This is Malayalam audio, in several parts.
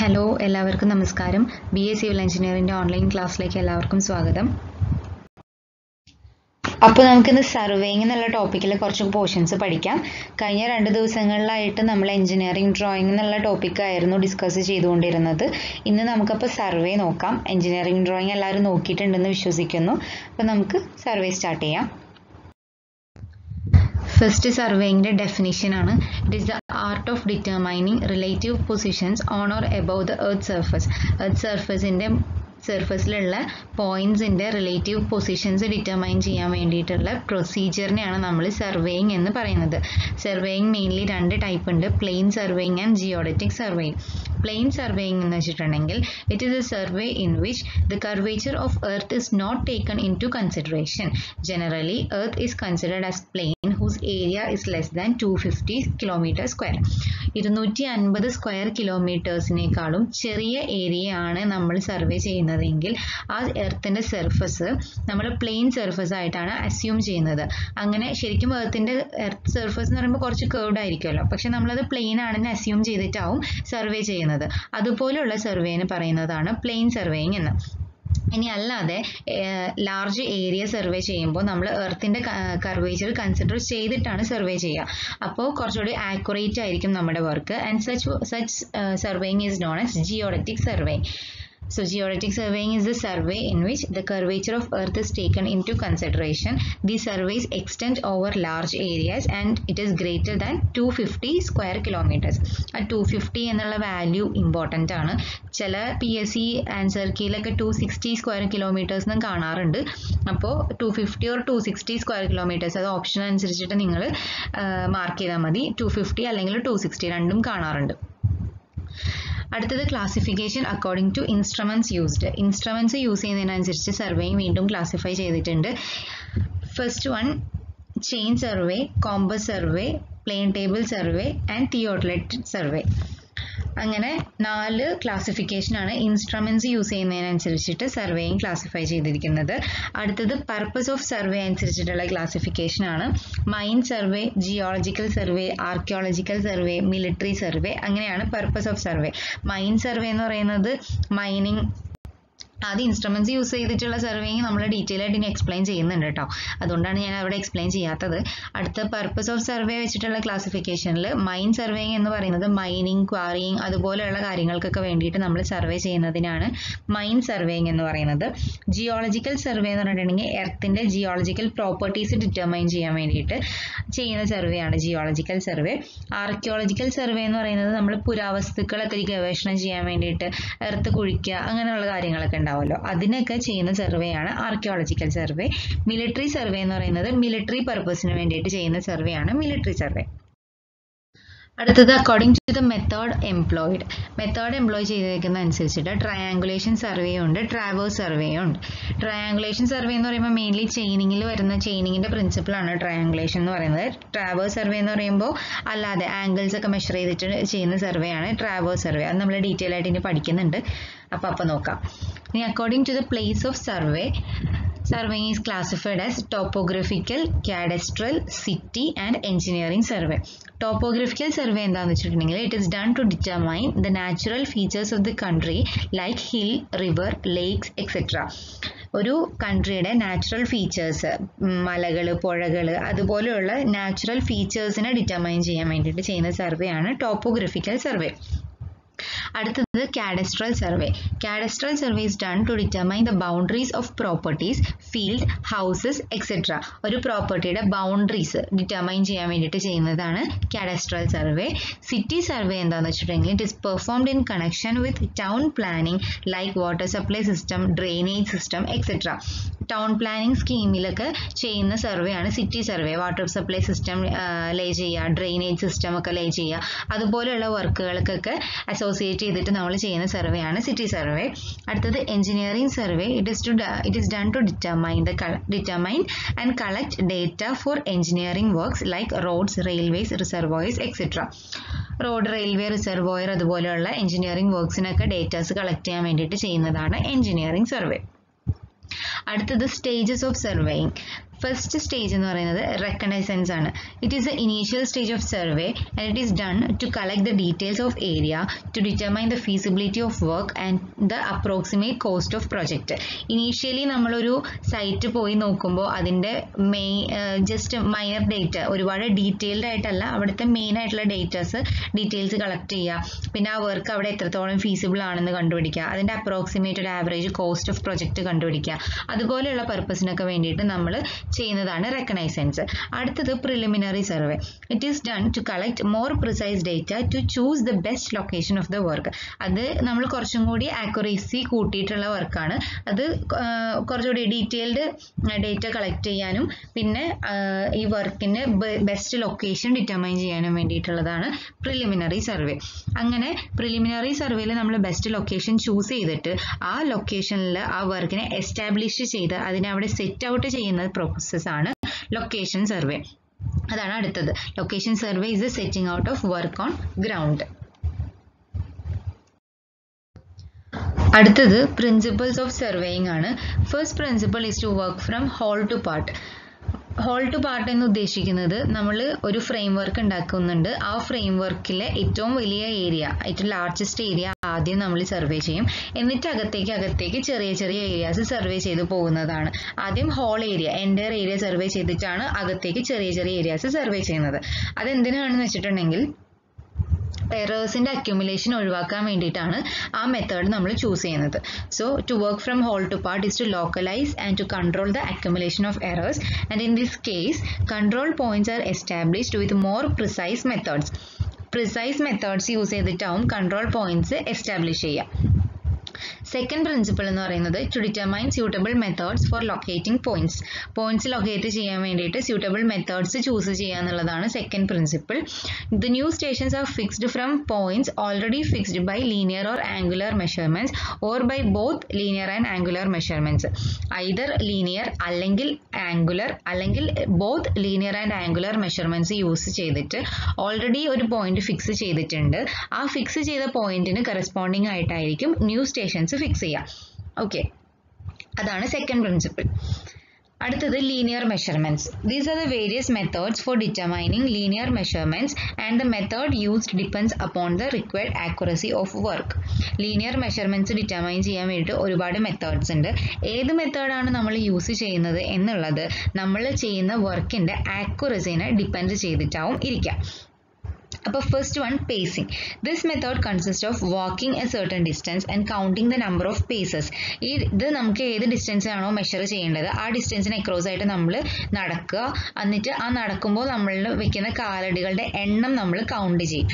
ഹലോ എല്ലാവർക്കും നമസ്കാരം. ബി എ സിവിൽ എഞ്ചിനീയറിംഗിന്റെ ഓൺലൈൻ ക്ലാസ്സിലേക്ക് എല്ലാവർക്കും സ്വാഗതം. അപ്പോൾ നമുക്കിന്ന് സർവേയിങ് എന്നുള്ള ടോപ്പിക്കിൽ കുറച്ച് പോർഷൻസ് പഠിക്കാം. കഴിഞ്ഞ രണ്ട് ദിവസങ്ങളിലായിട്ട് നമ്മൾ എഞ്ചിനീയറിംഗ് ഡ്രോയിങ് എന്നുള്ള ടോപ്പിക്കായിരുന്നു ഡിസ്കസ് ചെയ്തുകൊണ്ടിരുന്നത്. ഇന്ന് നമുക്കപ്പോൾ സർവേ നോക്കാം. എഞ്ചിനീയറിംഗ് ഡ്രോയിങ് എല്ലാവരും നോക്കിയിട്ടുണ്ടെന്ന് വിശ്വസിക്കുന്നു. അപ്പോൾ നമുക്ക് സർവേ സ്റ്റാർട്ട് ചെയ്യാം. ഫസ്റ്റ് സർവേയിന്റെ ഡെഫിനിഷൻ ആണ്. It is the art of determining relative positions on or above the earth surface earth സർഫസിന്റെ സർഫസിലുള്ള പോയിന്റ്സിന്റെ റിലേറ്റീവ് പൊസിഷൻസ് ഡിറ്റർമൈൻ ചെയ്യാൻ വേണ്ടിയിട്ടുള്ള പ്രൊസീജിയറിനെയാണ് നമ്മൾ സർവേയിങ് എന്ന് പറയുന്നത്. സർവേയിങ് മെയിൻലി രണ്ട് ടൈപ്പ് ഉണ്ട് plane surveying and geodetic surveying plane surveying എന്ന് വെച്ചിട്ടുണ്ടെങ്കിൽ it is a survey in which the curvature of earth is not taken into consideration generally earth is considered as plane whose area is less than two fifty kilometre square ഇരുന്നൂറ്റി അൻപത് സ്ക്വയർ കിലോമീറ്റേഴ്സിനേക്കാളും ചെറിയ ഏരിയയാണ് നമ്മൾ സർവേ ചെയ്യുന്നതെങ്കിൽ ആ എർത്തിന്റെ സർഫസ് നമ്മൾ പ്ലെയിൻ സർഫസ് ആയിട്ടാണ് അസ്യൂം ചെയ്യുന്നത്. അങ്ങനെ ശരിക്കും എർത്തിന്റെ എർത്ത് സർഫസ് എന്ന് പറയുമ്പോൾ കുറച്ച് കേർഡ് ആയിരിക്കുമല്ലോ. പക്ഷെ നമ്മളത് പ്ലെയിൻ ആണെന്ന് അസ്യൂം ചെയ്തിട്ടാവും സർവേ ചെയ്യുന്നത്. അതുപോലെയുള്ള സർവേന് പറയുന്നതാണ് പ്ലെയിൻ സർവേയിങ് എന്ന്. ഇനി അല്ലാതെ ലാർജ് ഏരിയ സർവേ ചെയ്യുമ്പോൾ നമ്മൾ എർത്തിന്റെ കർവേച്ചർ കൺസിഡർ ചെയ്തിട്ടാണ് സർവേ ചെയ്യുക. അപ്പോൾ കുറച്ചുകൂടി ആക്യുറേറ്റ് ആയിരിക്കും നമ്മുടെ work and such such surveying is known as geodetic surveying So geodetic surveying is the survey in which the curvature of earth is taken into consideration. These surveys extend over large areas and it is greater than 250 square kilometers. ആ ടു ഫിഫ്റ്റി എന്നുള്ള വാല്യൂ ഇമ്പോർട്ടന്റ് ആണ് ചില പി എസ് സി ആൻസർ കീയിലൊക്കെ ടു സിക്സ്റ്റി സ്ക്വയർ കിലോമീറ്റേഴ്സ് എന്ന് കാണാറുണ്ട് അപ്പോൾ two fifty or two sixty square kilometres അത് ഓപ്ഷൻ അനുസരിച്ചിട്ട് നിങ്ങൾ മാർക്ക് ചെയ്താൽ മതി ടു ഫിഫ്റ്റി അല്ലെങ്കിൽ ടു സിക്സ്റ്റി രണ്ടും കാണാറുണ്ട് അടുത്തത് classification according to instruments used instruments use ചെയ്യുന്നതിനനുസരിച്ച് സർവേയും വീണ്ടും ക്ലാസിഫൈ ചെയ്തിട്ടുണ്ട്. First one chain survey compass survey plane table survey and theodolite survey അങ്ങനെ നാല് ക്ലാസിഫിക്കേഷനാണ് ഇൻസ്ട്രുമെന്റ്സ് യൂസ് ചെയ്യുന്നതിനനുസരിച്ചിട്ട് സർവേയും ക്ലാസിഫൈ ചെയ്തിരിക്കുന്നത്. അടുത്തത് പർപ്പസ് ഓഫ് സർവേ അനുസരിച്ചിട്ടുള്ള ക്ലാസിഫിക്കേഷൻ ആണ്. Mine survey geological survey archaeological survey military survey അങ്ങനെയാണ് purpose of survey mine survey എന്ന് പറയുന്നത് മൈനിങ് ആദ്യം ഇൻസ്ട്രുമെന്റ്സ് യൂസ് ചെയ്തിട്ടുള്ള സർവേയിങ് നമ്മൾ ഡീറ്റെയിൽ ആയിട്ട് ഇനി എക്സ്പ്ലെയിൻ ചെയ്യുന്നുണ്ട് കേട്ടോ. അതുകൊണ്ടാണ് ഞാൻ അവിടെ എക്സ്പ്ലെയിൻ ചെയ്യാത്തത്. അടുത്ത പർപ്പസ് ഓഫ് സർവേ വെച്ചിട്ടുള്ള ക്ലാസിഫിക്കേഷനിൽ മൈൻ സർവേയിങ് എന്ന് പറയുന്നത് മൈനിങ് ക്വാറിയിങ് അതുപോലെയുള്ള കാര്യങ്ങൾക്കൊക്കെ വേണ്ടിയിട്ട് നമ്മൾ സർവേ ചെയ്യുന്നതിനാണ് മൈൻ സർവേയിങ് എന്ന് പറയുന്നത്. ജിയോളജിക്കൽ സർവേ എന്ന് പറഞ്ഞിട്ടുണ്ടെങ്കിൽ എർത്തിന്റെ ജിയോളജിക്കൽ പ്രോപ്പർട്ടീസ് ഡിറ്റർമൈൻ ചെയ്യാൻ വേണ്ടിയിട്ട് ചെയ്യുന്ന സർവേയാണ് ജിയോളജിക്കൽ സർവേ ആർക്കിയോളജിക്കൽ സർവേ എന്ന് പറയുന്നത് നമ്മൾ പുരാവസ്തുക്കളൊക്കെ ഗവേഷണം ചെയ്യാൻ വേണ്ടിയിട്ട് എർത്ത് കുഴിക്കുക അങ്ങനെയുള്ള കാര്യങ്ങളൊക്കെ ഉണ്ടാവുമല്ലോ. അതിനൊക്കെ ചെയ്യുന്ന സർവേയാണ് ആർക്കിയോളജിക്കൽ സർവേ മിലിറ്ററി സർവേ എന്ന് പറയുന്നത് മിലിറ്ററി പർപ്പസിന് വേണ്ടിയിട്ട് ചെയ്യുന്ന സർവേയാണ് മിലിറ്ററി സർവേ അടുത്തത് according to the method employed method employ ചെയ്തിരിക്കുന്ന അനുസരിച്ചിട്ട് ട്രയാങ്കുലേഷൻ സർവേ ഉണ്ട് ട്രാവേഴ്സ് സർവേ ഉണ്ട്. ട്രയാങ്കുലേഷൻ സർവേ എന്ന് പറയുമ്പോൾ മെയിൻലി ചെയിനിങ്ങിൽ വരുന്ന ചെയിനിങ്ങിന്റെ പ്രിൻസിപ്പിളാണ് ട്രയാങ്കുലേഷൻ എന്ന് പറയുന്നത്. ട്രാവേഴ്സ് സർവേ എന്ന് പറയുമ്പോൾ അല്ലാതെ ആംഗിൾസ് ഒക്കെ മെഷർ ചെയ്തിട്ട് ചെയ്യുന്ന സർവേ ആണ് ട്രാവേഴ്സ് സർവേ അത് നമ്മൾ ഡീറ്റെയിൽ ആയിട്ട് ഇനി പഠിക്കുന്നുണ്ട്. അപ്പോൾ അപ്പോൾ നോക്കാം. ഇനി according to the place of survey Surveying is classified as topographical, cadastral, city and engineering survey. Topographical survey എന്താണെന്ന് വെച്ചിട്ടുണ്ടെങ്കിൽ it is done to determine the natural features of the country like hill river lakes etcetera ഒരു കൺട്രിയുടെ നാച്ചുറൽ ഫീച്ചേഴ്സ് മലകൾ പുഴകൾ അതുപോലെയുള്ള നാച്ചുറൽ ഫീച്ചേഴ്സിനെ ഡിറ്റർമൈൻ ചെയ്യാൻ വേണ്ടിയിട്ട് ചെയ്യുന്ന സർവേ ആണ് ടോപ്പോഗ്രഫിക്കൽ സർവേ അടുത്തത് cadastral survey cadastral survey is done to determine the boundaries of properties field houses etcetera ഒരു പ്രോപ്പർട്ടിയുടെ ബൗണ്ടറീസ് ഡിറ്റർമൈൻ ചെയ്യാൻ വേണ്ടിയിട്ട് ചെയ്യുന്നതാണ് കാഡസ്ട്രൽ സർവേ സിറ്റി സർവേ എന്താണെന്ന് വെച്ചിട്ടുണ്ടെങ്കിൽ it is performed in connection with town planning like water supply system drainage system etcetera town planning സ്കീമിലൊക്കെ ചെയ്യുന്ന സർവേ ആണ് city survey water supply system lay ചെയ്യുക ഡ്രെയിനേജ് സിസ്റ്റം ഒക്കെ ലേ ചെയ്യുക. അതുപോലെയുള്ള വർക്കുകൾക്കൊക്കെ അസോസിയേറ്റ് ചെയ്തിട്ട് നമ്മൾ ചെയ്യുന്ന സർവേ ആണ് സിറ്റി സർവേ അടുത്തത് engineering survey it is to it is done to determine the determine and collect data for engineering works like roads railways reservoirs etcetera road railway reservoir അതുപോലെയുള്ള എഞ്ചിനീയറിംഗ് വർക്ക്സിനൊക്കെ ഡേറ്റാസ് കളക്ട് ചെയ്യാൻ വേണ്ടിയിട്ട് ചെയ്യുന്നതാണ് എഞ്ചിനീയറിംഗ് സർവേ അടുത്തത് stages of surveying first stage എന്ന് പറയുന്നത് റെക്കണൈസൻസ് ആണ്. It is the initial stage of survey and it is done to collect the details of area to determine the feasibility of work and the approximate cost of project initially നമ്മളൊരു സൈറ്റ് പോയി നോക്കുമ്പോൾ അതിന്റെ മെയിൻ ജസ്റ്റ് മൈനർ ഡേറ്റ ഒരുപാട് ഡീറ്റെയിൽഡ് ആയിട്ടല്ല അവിടുത്തെ മെയിൻ ആയിട്ടുള്ള ഡേറ്റാസ് ഡീറ്റെയിൽസ് കളക്ട് ചെയ്യുക. പിന്നെ ആ വർക്ക് അവിടെ എത്രത്തോളം ഫീസിബിൾ ആണെന്ന് കണ്ടുപിടിക്കുക. അതിന്റെ approximated average cost of project കണ്ടുപിടിക്കുക. അതുപോലെയുള്ള പർപ്പസിനൊക്കെ വേണ്ടിയിട്ട് നമ്മൾ ചെയ്യുന്നതാണ് റെക്കഗ്നൈസൻസ് അടുത്തത് preliminary survey it is done to collect more precise data to choose the best location of the work അത് നമ്മൾ കുറച്ചും കൂടി ആക്യുറേസി കൂട്ടിയിട്ടുള്ള വർക്കാണ് അത് കുറച്ചുകൂടി ഡീറ്റെയിൽഡ് ഡേറ്റ കളക്ട് ചെയ്യാനും പിന്നെ ഈ വർക്കിന്റെ ബെസ്റ്റ് ലൊക്കേഷൻ ഡിറ്റർമൈൻ ചെയ്യാനും വേണ്ടിയിട്ടുള്ളതാണ് പ്രിലിമിനറി സർവേ അങ്ങനെ പ്രിലിമിനറി സർവേയിൽ നമ്മൾ ബെസ്റ്റ് ലൊക്കേഷൻ ചൂസ് ചെയ്തിട്ട് ആ ലൊക്കേഷനിൽ ആ വർക്കിനെ എസ്റ്റാബ്ലിഷ് ചെയ്ത് അതിനെ അവിടെ സെറ്റ് ഔട്ട് ചെയ്യുന്ന പ്രോസസ്സാണ് ലൊക്കേഷൻ സർവേ അതാണ് അടുത്തത്. Location survey is a setting out of work on ground അടുത്തത് പ്രിൻസിപ്പിൾസ് ഓഫ് സർവേയിങ് ആണ്. First principle is to work from whole to part whole to part എന്ന് ഉദ്ദേശിക്കുന്നത് നമ്മൾ ഒരു ഫ്രെയിം വർക്ക് ഉണ്ടാക്കുന്നുണ്ട്. ആ ഫ്രെയിം വർക്കിലെ ഏറ്റവും വലിയ ഏരിയ ഏറ്റവും ലാർജസ്റ്റ് ഏരിയ ആദ്യം നമ്മൾ സർവേ ചെയ്യും. എന്നിട്ട് അകത്തേക്ക് അകത്തേക്ക് ചെറിയ ചെറിയ ഏരിയാസ് സർവേ ചെയ്ത് പോകുന്നതാണ്. ആദ്യം whole area entire area survey ചെയ്തിട്ടാണ് അകത്തേക്ക് ചെറിയ ചെറിയ ഏരിയാസ് സർവേ ചെയ്യുന്നത്. അതെന്തിനാണെന്ന് വെച്ചിട്ടുണ്ടെങ്കിൽ എറേഴ്സിന്റെ അക്യുമുലേഷൻ ഒഴിവാക്കാൻ വേണ്ടിയിട്ടാണ് ആ മെത്തേഡ് നമ്മൾ ചൂസ് ചെയ്യുന്നത്. So to work from whole to part is to localise and to control the accumulation of errors and in this case control points are established with more precise methods precise methods use ചെയ്തിട്ടാവും control points establish ചെയ്യുക. സെക്കൻഡ് പ്രിൻസിപ്പിൾ എന്ന് പറയുന്നത് to determine suitable methods for locating points points locate ചെയ്യാൻ വേണ്ടിയിട്ട് സ്യൂട്ടബിൾ മെത്തേഡ്സ് ചൂസ് ചെയ്യുക എന്നുള്ളതാണ് second principle the new stations are fixed from points already fixed by linear or angular measurements or by both linear and angular measurements either linear അല്ലെങ്കിൽ ആംഗുലർ അല്ലെങ്കിൽ both linear and angular measurements use ചെയ്തിട്ട് ഓൾറെഡി ഒരു പോയിന്റ് ഫിക്സ് ചെയ്തിട്ടുണ്ട്. ആ ഫിക്സ് ചെയ്ത പോയിന്റിന് കറസ്പോണ്ടിങ് ആയിട്ടായിരിക്കും ന്യൂ സ്റ്റേഷൻസ് ഫിക്സ് ചെയ്യാം. ഓക്കെ അതാണ് സെക്കൻഡ് പ്രിൻസിപ്പിൾ അടുത്തത് linear measurements these are the various methods for determining linear measurements and the method used depends upon the required accuracy of work linear measurements determine ചെയ്യാൻ വേണ്ടിയിട്ട് ഒരുപാട് മെത്തേഡ്സ് ഉണ്ട്. ഏത് മെത്തേഡാണ് നമ്മൾ യൂസ് ചെയ്യുന്നത് എന്നുള്ളത് നമ്മൾ ചെയ്യുന്ന വർക്കിന്റെ ആക്യുറസിനെ ഡിപ്പെൻഡ് ചെയ്തിട്ടാവും ഇരിക്കുക. അപ്പോൾ first one pacing this method consist of walking a certain distance and counting the number of paces ഈ ഇത് നമുക്ക് ഏത് ഡിസ്റ്റൻസ് ആണോ മെഷർ ചെയ്യേണ്ടത് ആ ഡിസ്റ്റൻസിന് അക്രോസ് ആയിട്ട് നമ്മൾ നടക്കുക. എന്നിട്ട് ആ നടക്കുമ്പോൾ നമ്മൾ വെക്കുന്ന കാലടികളുടെ എണ്ണം നമ്മൾ കൗണ്ട് ചെയ്യും.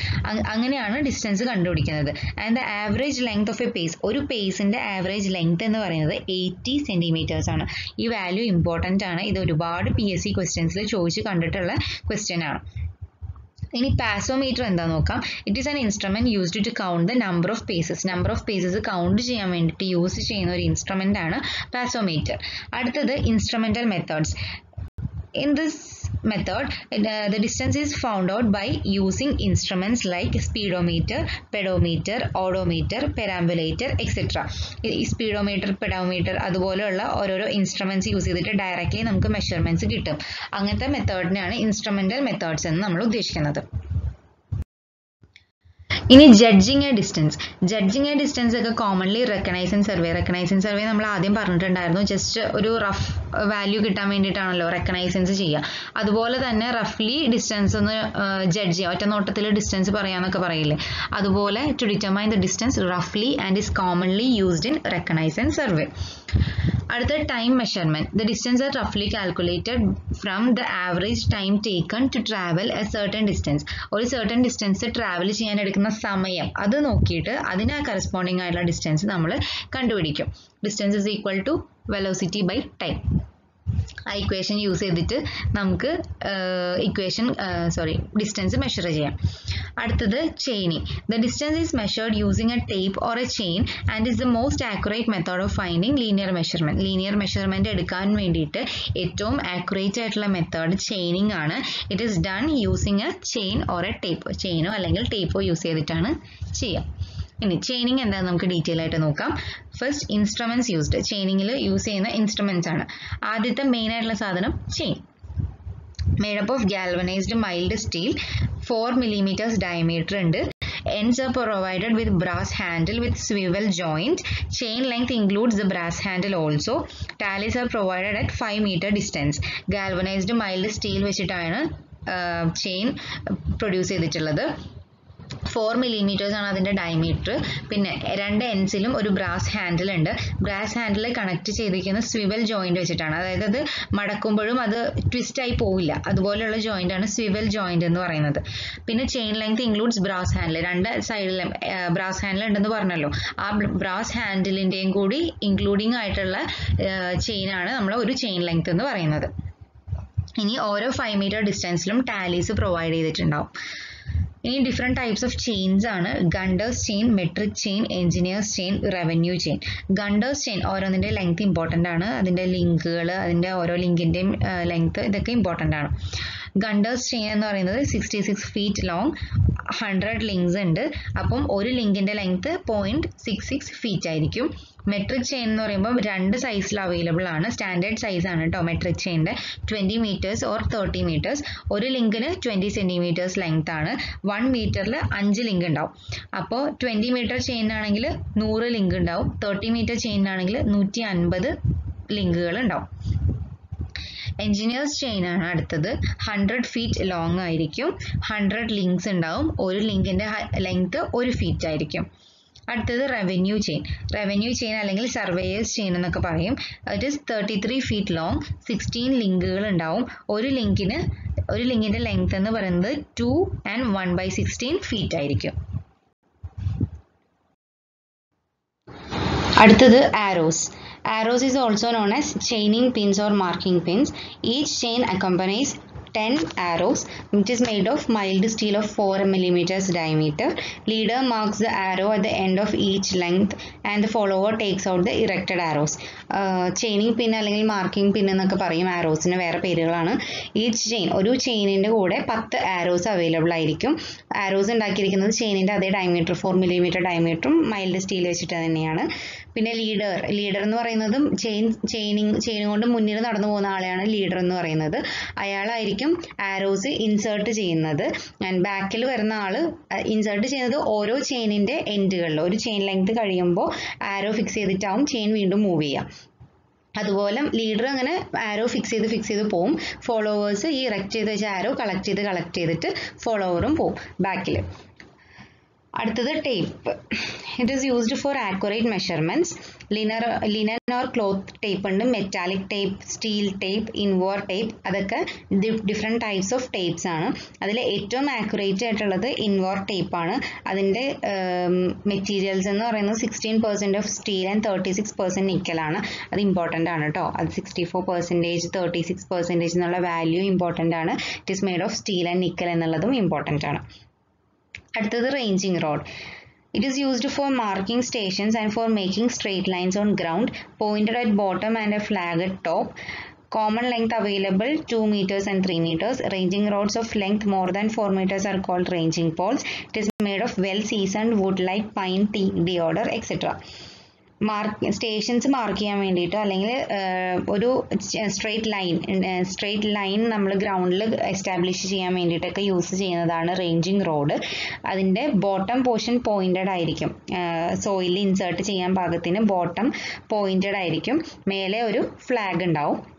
അങ്ങനെയാണ് ഡിസ്റ്റൻസ് കണ്ടുപിടിക്കുന്നത്. And the average length of a pace ഒരു പേസിന്റെ ആവറേജ് ലെങ്ത് എന്ന് പറയുന്നത് എയ്റ്റി സെന്റിമീറ്റേഴ്സ് ആണ്. ഈ വാല്യൂ ഇമ്പോർട്ടന്റ് ആണ്. ഇത് ഒരുപാട് പി എസ് സി ക്വസ്റ്റ്യൻസിൽ ചോദിച്ച് കണ്ടിട്ടുള്ള ക്വസ്റ്റ്യൻ ആണ്. ഇനി പാസോമീറ്റർ എന്താ നോക്കാം. It is an instrument used to count the number of paces number of paces count ചെയ്യാൻ വേണ്ടിയിട്ട് യൂസ് ചെയ്യുന്ന ഒരു ഇൻസ്ട്രുമെന്റ് ആണ് പാസോമീറ്റർ. അടുത്തത് instrumental methods in this method. Uh, the distance is found out by using instruments like speedometer pedometer odometer perambulator etc speedometer pedometer അതുപോലെയുള്ള ഓരോരോ ഇൻസ്ട്രുമെന്റ്സ് യൂസ് ചെയ്തിട്ട് ഡയറക്റ്റ്ലി നമുക്ക് മെഷർമെന്റ്സ് കിട്ടും. അങ്ങനത്തെ മെത്തേഡിനെയാണ് ഇൻസ്ട്രുമെന്റൽ മെത്തേഡ്സ് എന്ന് നമ്മൾ ഉദ്ദേശിക്കുന്നത്. ഇനി judging a distance judging a distance ഒക്കെ commonly recognising survey recognising survey നമ്മൾ ആദ്യം പറഞ്ഞിട്ടുണ്ടായിരുന്നു. ജസ്റ്റ് ഒരു റഫ് വാല്യൂ കിട്ടാൻ വേണ്ടിയിട്ടാണല്ലോ റെക്കഗ്നൈസൻസ് ചെയ്യുക. അതുപോലെ തന്നെ റഫ്ലി ഡിസ്റ്റൻസ് ഒന്ന് ജഡ്ജ് ചെയ്യുക. ഒറ്റ നോട്ടത്തിൽ ഡിസ്റ്റൻസ് പറയാന്നൊക്കെ പറയില്ലേ? അതുപോലെ to determine the distance റഫ്ലി and is commonly used in recognisance survey അടുത്ത time measurement the distance are റഫ്ലി calculated from the average time taken to travel a certain distance ഒരു സർട്ടൺ ഡിസ്റ്റൻസ് ട്രാവൽ ചെയ്യാൻ എടുക്കുന്ന സമയം. അത് നോക്കിയിട്ട് അതിന് കറസ്പോണ്ടിങ് ആയിട്ടുള്ള ഡിസ്റ്റൻസ് നമ്മൾ കണ്ടുപിടിക്കും. Distance equal to velocity by time ആ ഇക്വേഷൻ യൂസ് ചെയ്തിട്ട് നമുക്ക് ഇക്വേഷൻ സോറി ഡിസ്റ്റൻസ് മെഷർ ചെയ്യാം. അടുത്തത് chaining the distance is measured using a tape or a chain and is the most accurate method of finding linear measurement linear measurement എടുക്കാൻ വേണ്ടിയിട്ട് ഏറ്റവും ആക്യുറേറ്റ് ആയിട്ടുള്ള മെത്തേഡ് ചെയിനിങ് ആണ്. It is done using a chain or a tape ചെയിനോ അല്ലെങ്കിൽ ടേപ്പോ യൂസ് ചെയ്തിട്ടാണ് ചെയ്യുക ഇനി ചെയിനിങ് എന്താണെന്ന് നമുക്ക് ഡീറ്റെയിൽ ആയിട്ട് നോക്കാം. ഫസ്റ്റ് ഇൻസ്ട്രുമെന്റ്സ് യൂസ്ഡ് ചെയിനിങ്ങിൽ യൂസ് ചെയ്യുന്ന ഇൻസ്ട്രുമെന്റ്സ് ആണ്. ആദ്യത്തെ മെയിൻ ആയിട്ടുള്ള സാധനം chain made up of galvanised mild steel four millimetres diameter ഉണ്ട്. Ends are provided with brass handle with swivel joint. Chain length includes the brass handle also tallies are provided at 5 metre distance galvanised mild steel വെച്ചിട്ടാണ് ചെയിൻ പ്രൊഡ്യൂസ് ചെയ്തിട്ടുള്ളത്. ഫോർ മില്ലിമീറ്റേഴ്സ് ആണ് അതിന്റെ ഡയമീറ്റർ പിന്നെ രണ്ട് എൻസിലും ഒരു ബ്രാസ് ഹാൻഡിൽ ഉണ്ട്. ബ്രാസ് ഹാൻഡിൽ കണക്ട് ചെയ്തിരിക്കുന്ന സ്വിവൽ ജോയിന്റ് വെച്ചിട്ടാണ്. അതായത് അത് മടക്കുമ്പോഴും അത് ട്വിസ്റ്റ് ആയി പോവില്ല. അതുപോലെയുള്ള ജോയിന്റ് ആണ് സ്വിവൽ ജോയിന്റ് എന്ന് പറയുന്നത്. പിന്നെ chain length includes brass handle രണ്ട് സൈഡിലും ബ്രാസ് ഹാൻഡിൽ ഉണ്ടെന്ന് പറഞ്ഞല്ലോ. ആ ബ്രാസ് ഹാൻഡിലിന്റെയും കൂടി ഇൻക്ലൂഡിങ് ആയിട്ടുള്ള ചെയിൻ ആണ് നമ്മൾ ഒരു ചെയിൻ ലെങ്ത് എന്ന് പറയുന്നത്. ഇനി ഓരോ ഫൈവ് മീറ്റർ ഡിസ്റ്റൻസിലും ടാലീസ് പ്രൊവൈഡ് ചെയ്തിട്ടുണ്ടാവും. ഇനി ഡിഫറെന്റ് ടൈപ്സ് ഓഫ് ചെയിൻസ് ആണ്. Gunter's chain metric chain engineer's chain revenue chain Gunter's chain ഓരോന്നിന്റെ length important ആണ്. അതിന്റെ ലിങ്കുകൾ അതിന്റെ ഓരോ ലിങ്കിന്റെയും ലെങ്ത് ഇതൊക്കെ ഇമ്പോർട്ടന്റ് ആണ്. ഗണ്ടേഴ്സ് ചെയിൻ എന്ന് പറയുന്നത് sixty six feet long hundred links ഉണ്ട്. അപ്പം ഒരു ലിങ്കിന്റെ length point six six feet ആയിരിക്കും. മെട്രിക് ചെയിൻ എന്ന് പറയുമ്പോൾ രണ്ട് സൈസിൽ അവൈലബിൾ ആണ്. സ്റ്റാൻഡേർഡ് സൈസ് ആണ് കേട്ടോ metric ചെയിന്റെ twenty metres or thirty metres ഒരു ലിങ്കിന് ട്വന്റി സെന്റിമീറ്റേഴ്സ് ലെങ്ത് ആണ്. വൺ മീറ്ററിൽ അഞ്ച് ലിങ്ക് ഉണ്ടാവും. അപ്പോൾ ട്വന്റി മീറ്റർ ചെയിനാണെങ്കിൽ നൂറ് ലിങ്ക് ഉണ്ടാവും. തേർട്ടി മീറ്റർ ചെയിനാണെങ്കിൽ നൂറ്റി അൻപത് ലിങ്കുകൾ ഉണ്ടാവും. എഞ്ചിനീയേഴ്സ് ചെയിൻ ആണ് അടുത്തത്. ഹൺഡ്രഡ് ഫീറ്റ് ലോങ് ആയിരിക്കും. ഹൺഡ്രഡ് ലിങ്ക്സ് ഉണ്ടാവും. ഒരു ലിങ്കിന്റെ ലെങ്ത് ഒരു ഫീറ്റ് ആയിരിക്കും. അടുത്തത് റവന്യൂ ചെയിൻ റവന്യൂ ചെയിൻ അല്ലെങ്കിൽ സർവേയേഴ്സ് ചെയിൻ എന്നൊക്കെ പറയും. It is thirty three feet long sixteen ലിങ്കുകൾ ഉണ്ടാവും. ഒരു ലിങ്കിന് ഒരു ലിങ്കിന്റെ ലെങ്ത് എന്ന് പറയുന്നത് two and one by sixteen feet ആയിരിക്കും. അടുത്തത് arrows Arrows is also known as chaining pins or marking pins. Each chain accompanies 10 arrows which is made of mild steel of 4 mm diameter. Leader marks the arrow at the end of each length and the follower takes out the erected arrows. Chaining pin pin marking pin എന്നൊക്കെ പറയും ആരോസിന് വേറെ പേരുകളാണ് ഈച്ച് ചെയിൻ ഒരു ചെയിനിന്റെ കൂടെ പത്ത് ആരോസ് അവൈലബിൾ Arrows ഉണ്ടാക്കിയിരിക്കുന്നത് ചെയിനിന്റെ അതേ ഡയമീറ്റർ ഫോർ മില്ലിമീറ്റർ ഡയമീറ്ററും മൈൽഡ് സ്റ്റീൽ വെച്ചിട്ട് തന്നെയാണ് പിന്നെ ലീഡർ ലീഡർ എന്ന് പറയുന്നതും ചെയിൻ ചെയിനിങ് ചെയിൻ കൊണ്ട് മുന്നിൽ നടന്നു പോകുന്ന ആളെയാണ് ലീഡർ എന്ന് പറയുന്നത്. അയാളായിരിക്കും ആരോസ് ഇൻസേർട്ട് ചെയ്യുന്നത്. ആൻഡ് ബാക്കിൽ വരുന്ന ആൾ ഇൻസേർട്ട് ചെയ്യുന്നത് ഓരോ ചെയിനിന്റെ എൻഡുകളിൽ ഒരു ചെയിൻ ലെങ്ത് കഴിയുമ്പോൾ ആരോ ഫിക്സ് ചെയ്തിട്ടാവും ചെയിൻ വീണ്ടും മൂവ് ചെയ്യുക. അതുപോലെ ലീഡർ അങ്ങനെ ആരോ ഫിക്സ് ചെയ്ത് ഫിക്സ് ചെയ്ത് പോവും. ഫോളോവേഴ്സ് ഈ ഇറക്റ്റ് ചെയ്ത് വെച്ച ആരോ കളക്ട് ചെയ്ത് കളക്ട് ചെയ്തിട്ട് ഫോളോവറും പോവും ബാക്കിൽ അടുത്തത് tape it is used for accurate measurements liner linen or cloth tape ഉണ്ട്. Metallic tape steel tape invar tape അതൊക്കെ ഡിഫറെന്റ് ടൈപ്സ് ഓഫ് ടേപ്സ് ആണ്. അതിൽ ഏറ്റവും ആക്യുറേറ്റ് ആയിട്ടുള്ളത് ഇൻവോർ ടേപ്പ് ആണ്. അതിന്റെ മെറ്റീരിയൽസ് എന്ന് പറയുന്നത് sixteen percent of steel and thirty six percent നിക്കലാണ് അത് ഇമ്പോർട്ടന്റ് ആണ് കേട്ടോ അത് sixty four percentage thirty six percentage എന്നുള്ള വാല്യൂ ഇമ്പോർട്ടന്റ് ആണ്. It is made of steel and nickel എന്നുള്ളതും ഇമ്പോർട്ടന്റ് ആണ്. അടുത്തത് ranging rod It is used for marking stations and for making straight lines on ground, pointed at bottom and a flag at top. Common length available 2 meters and 3 meters. Ranging rods of length more than 4 meters are called ranging poles. It is made of well seasoned wood like pine, teak, deodar, etc. Mark stations mark ചെയ്യാൻ വേണ്ടിയിട്ട് അല്ലെങ്കിൽ ഒരു സ്ട്രെയിറ്റ് ലൈൻ സ്ട്രെയിറ്റ് ലൈൻ നമ്മൾ ഗ്രൗണ്ടിൽ എസ്റ്റാബ്ലിഷ് ചെയ്യാൻ വേണ്ടിയിട്ടൊക്കെ യൂസ് ചെയ്യുന്നതാണ് റേഞ്ചിങ് റോഡ് അതിന്റെ ബോട്ടം പോർഷൻ പോയിന്റഡ് ആയിരിക്കും. സോയിൽ ഇൻസേർട്ട് ചെയ്യാൻ പാകത്തിന് ബോട്ടം പോയിന്റഡ് ആയിരിക്കും. മേലെ ഒരു ഫ്ലാഗ് ഉണ്ടാവും.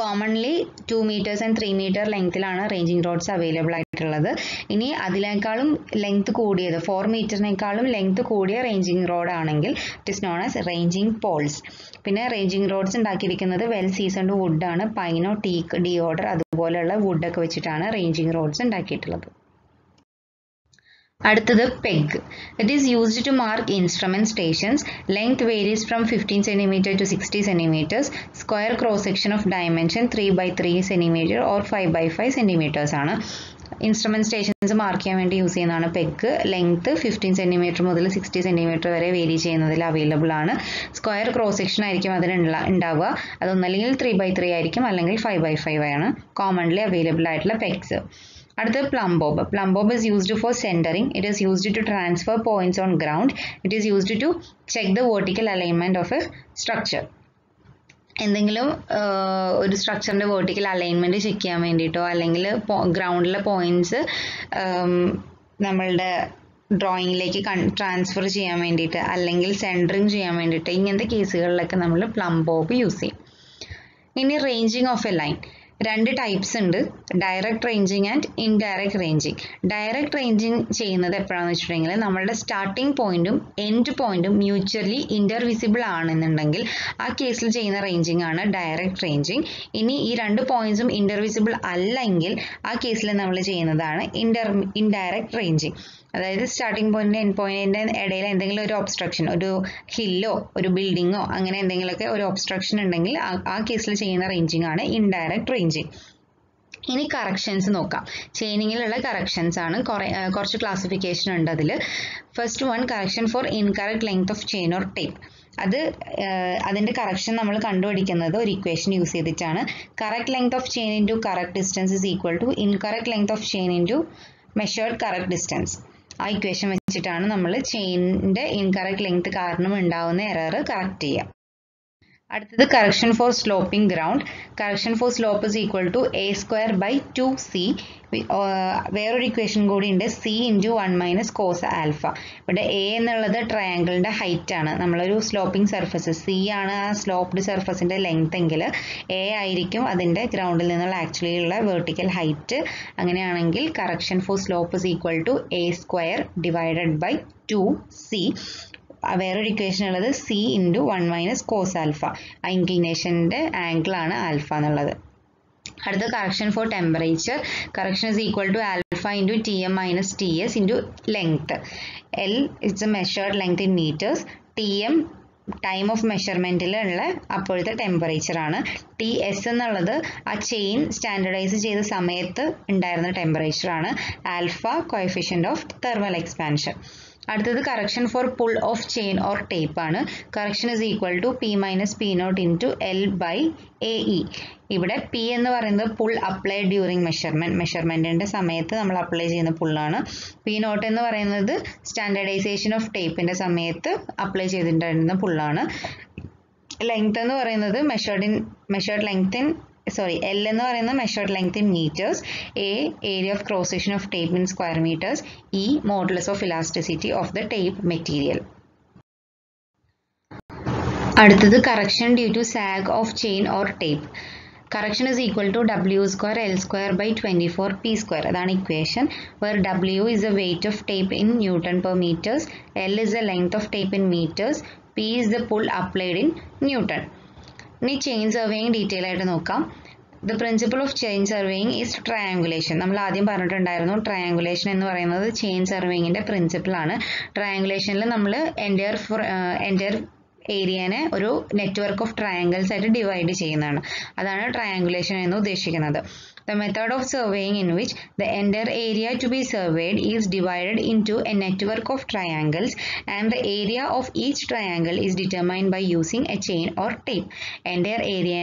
Commonly two metres and three metre ലെങ്ത്തിലാണ് ranging rods available ആയിട്ടുള്ളത്. ഇനി അതിനേക്കാളും ലെങ്ത് കൂടിയത് ഫോർ മീറ്ററിനേക്കാളും ലെങ്ത് കൂടിയ റേഞ്ചിങ് റോഡ് ആണെങ്കിൽ it is known as ranging poles പിന്നെ റേഞ്ചിങ് റോഡ്സ് ഉണ്ടാക്കിയിരിക്കുന്നത് വെൽ സീസൺഡ് വുഡാണ് പൈനോ ടീക്ക് ഡിയോഡർ അതുപോലെയുള്ള വുഡൊക്കെ വെച്ചിട്ടാണ് റേഞ്ചിങ് റോഡ്സ് ഉണ്ടാക്കിയിട്ടുള്ളത്. അടുത്തത് peg it is used to mark instrument stations length varies from fifteen centimetre to sixty centimetres square cross section of dimension three by three centimetre or five by five centimetres ആണ്. ഇൻസ്ട്രുമെന്റ് സ്റ്റേഷൻസ് മാർക്ക് ചെയ്യാൻ വേണ്ടി യൂസ് ചെയ്യുന്നതാണ് പെഗ് ലെങ്ത് ഫിഫ്റ്റീൻ സെന്റിമീറ്റർ മുതൽ സിക്സ്റ്റി സെന്റിമീറ്റർ വരെ വേരി ചെയ്യുന്നതിൽ അവൈലബിൾ ആണ്. സ്ക്വയർ ക്രോസ് സെക്ഷൻ ആയിരിക്കും അതിന് ഉണ്ടാവുക അതൊന്നല്ലെങ്കിൽ ത്രീ ബൈ ത്രീ ആയിരിക്കും. അല്ലെങ്കിൽ ഫൈവ് ബൈ ഫൈവ് ആണ്. കോമൺലി അവൈലബിൾ ആയിട്ടുള്ള പെഗ്സ് അടുത്തത് plumb bob plumb is used for centring it is used to transfer points on ground it is used to check the vertical alignment of a structure എന്തെങ്കിലും ഒരു സ്ട്രക്ചറിന്റെ വേർട്ടിക്കൽ അലൈൻമെന്റ് ചെക്ക് ചെയ്യാൻ വേണ്ടിയിട്ടോ അല്ലെങ്കിൽ ഗ്രൗണ്ടിലെ പോയിന്റ്സ് നമ്മളുടെ ഡ്രോയിങ്ങിലേക്ക് ട്രാൻസ്ഫർ ചെയ്യാൻ വേണ്ടിയിട്ട് അല്ലെങ്കിൽ സെന്ററിങ് ചെയ്യാൻ വേണ്ടിയിട്ട് ഇങ്ങനത്തെ കേസുകളിലൊക്കെ നമ്മൾ പ്ലം ബോബ് യൂസ് ചെയ്യും. ഇനി റേഞ്ചിങ് ഓഫ് എ ലൈൻ രണ്ട് ടൈപ്സ് ഉണ്ട്. Direct ranging and indirect ranging direct ranging ചെയ്യുന്നത് എപ്പോഴാണെന്ന് വെച്ചിട്ടുണ്ടെങ്കിൽ നമ്മളുടെ സ്റ്റാർട്ടിംഗ് പോയിന്റും എൻഡ് പോയിന്റും മ്യൂച്വലി ഇന്റർവിസിബിൾ ആണെന്നുണ്ടെങ്കിൽ ആ കേസിൽ ചെയ്യുന്ന റേഞ്ചിങ് ആണ് ഡയറക്റ്റ് റേഞ്ചിങ് ഇനി ഈ രണ്ട് പോയിന്റ്സും ഇന്റർവിസിബിൾ അല്ലെങ്കിൽ ആ കേസിൽ നമ്മൾ ചെയ്യുന്നതാണ് ഇൻഡർ ഇൻഡയറക്റ്റ് റേഞ്ചിങ് അതായത് സ്റ്റാർട്ടിംഗ് പോയിന്റിന്റെ എൻഡ് പോയിന്റിന്റെ ഇടയിൽ എന്തെങ്കിലും ഒരു ഒബ്സ്ട്രക്ഷൻ ഒരു ഹില്ലോ ഒരു ബിൽഡിങ്ങോ അങ്ങനെ എന്തെങ്കിലുമൊക്കെ ഒരു ഒബ്സ്ട്രക്ഷൻ ഉണ്ടെങ്കിൽ ആ കേസിൽ ചെയ്യുന്ന റേഞ്ചിങ് ആണ് ഇൻഡയറക്റ്റ് റേഞ്ചിങ് ഇനി കറക്ഷൻസ് നോക്കാം. ചെയിനിങ്ങിലുള്ള കറക്ഷൻസ് ആണ്. കുറേ കുറച്ച് ക്ലാസിഫിക്കേഷൻ ഉണ്ട് അതിൽ first one correction for incorrect length of chain or tape അത് അതിന്റെ കറക്ഷൻ നമ്മൾ കണ്ടുപിടിക്കുന്നത് ഒരു ഇക്വേഷൻ യൂസ് ചെയ്തിട്ടാണ്. Correct length of chain into correct distance is equal to incorrect length of chain into measured correct distance ആ ഇക്വേഷൻ വെച്ചിട്ടാണ് നമ്മൾ ചെയിനിന്റെ ഇൻകറക്റ്റ് ലെങ്ത് കാരണം ഉണ്ടാകുന്ന എറർ കറക്റ്റ് ചെയ്യുക അടുത്തത് correction for sloping ground correction for slope is equal to A square by two C വേറൊരു ഇക്വേഷൻ കൂടി ഉണ്ട്. C into one minus cos alpha ഇവിടെ എ എന്നുള്ളത് ട്രയാങ്കിളിന്റെ ഹൈറ്റ് ആണ്. നമ്മളൊരു സ്ലോപ്പിംഗ് സർഫസ് സി ആണ് ആ സ്ലോപ്ഡ് സർഫസിന്റെ ലെങ്ത് എങ്കിൽ എ ആയിരിക്കും അതിന്റെ ഗ്രൗണ്ടിൽ നിന്നുള്ള ആക്ച്വലി ഉള്ള വെർട്ടിക്കൽ ഹൈറ്റ് അങ്ങനെയാണെങ്കിൽ correction for slope is equal to A square divided by two C വേറൊരു ഇക്വേഷൻ ഉള്ളത് C into one minus cos alpha ആ ഇൻക്ലിനേഷന്റെ ആംഗിളാണ് ആൽഫ എന്നുള്ളത്. അടുത്ത correction for temperature correction is equal to alpha into T M minus T S into length L it's a measured length in metres T M time of മെഷർമെന്റിലുള്ള അപ്പോഴത്തെ ടെമ്പറേച്ചറാണ് ടി എസ് എന്നുള്ളത് ആ ചെയിൻ സ്റ്റാൻഡർഡൈസ് ചെയ്ത സമയത്ത് ഉണ്ടായിരുന്ന ടെമ്പറേച്ചറാണ് alpha coefficient of thermal expansion അടുത്തത് correction for pull of chain or tape ആണ്. Correction is equal to P minus P naught into L by A E ഇവിടെ പി എന്ന് പറയുന്നത് പുൾ അപ്ലൈ ഡ്യൂറിങ് മെഷർമെന്റ് മെഷർമെന്റിന്റെ സമയത്ത് നമ്മൾ അപ്ലൈ ചെയ്യുന്ന പുള്ളാണ് പി നോട്ട് എന്ന് പറയുന്നത് സ്റ്റാൻഡർഡൈസേഷൻ ഓഫ് ടേപ്പിന്റെ സമയത്ത് അപ്ലൈ ചെയ്തിട്ടുണ്ടായിരുന്ന പുള്ളാണ് ലെങ്ത് എന്ന് പറയുന്നത് measured in measured length in sorry L എന്ന് പറയുന്നത് measured length in metres A area of cross section of tape in square metres E modulus of elasticity of the tape material അടുത്തത് correction due to sag of chain or tape correction is equal to W square L square by twenty four P square അതാണ് equation where W is a weight of tape in newton per metres L is a length of tape in metres P is the pull applied in newton ഇനി ചെയിൻ സർവേയിങ് ഡീറ്റെയിൽ ആയിട്ട് നോക്കാം. The principle of chain surveying is triangulation നമ്മൾ ആദ്യം പറഞ്ഞിട്ടുണ്ടായിരുന്നു ട്രയാങ്കുലേഷൻ എന്ന് പറയുന്നത് ചെയിൻ സർവേയിങ്ങിന്റെ പ്രിൻസിപ്പിളാണ് ട്രയാങ്കുലേഷനിൽ നമ്മൾ എന്റയർ എന്റയർ ഏരിയനെ ഒരു നെറ്റ്വർക്ക് ഓഫ് ട്രയാങ്കിൾസ് ആയിട്ട് ഡിവൈഡ് ചെയ്യുന്നതാണ്. അതാണ് ട്രയാങ്കുലേഷൻ എന്ന് ഉദ്ദേശിക്കുന്നത്. The method of surveying in which the entire area to be surveyed is divided into a network of triangles and the area of each triangle is determined by using a chain or tape. Entire area